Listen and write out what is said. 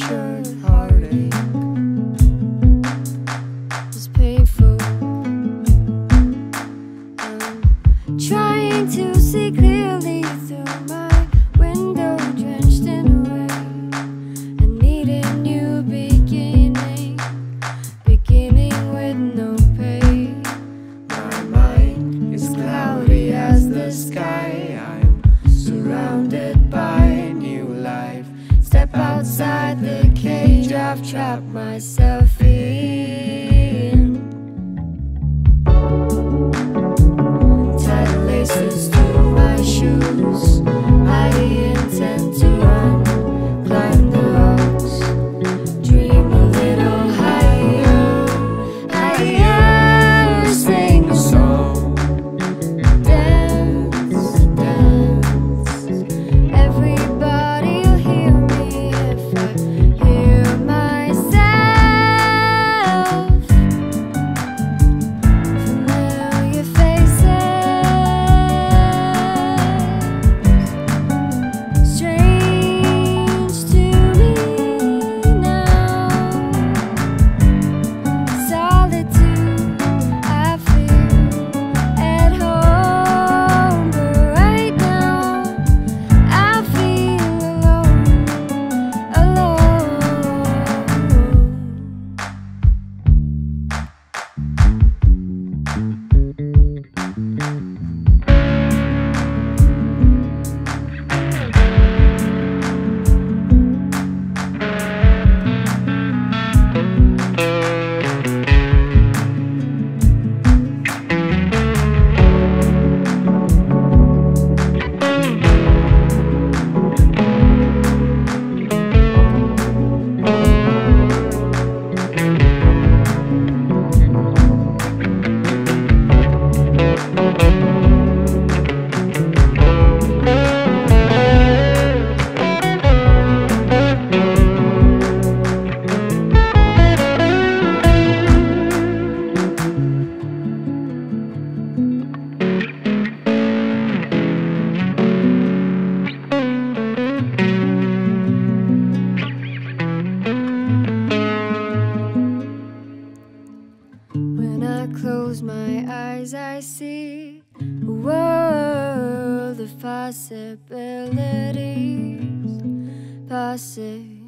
heartache is painful. Trying to see clear. I've trapped myself in. When I close my eyes, I see a world of possibilities. Possibilities.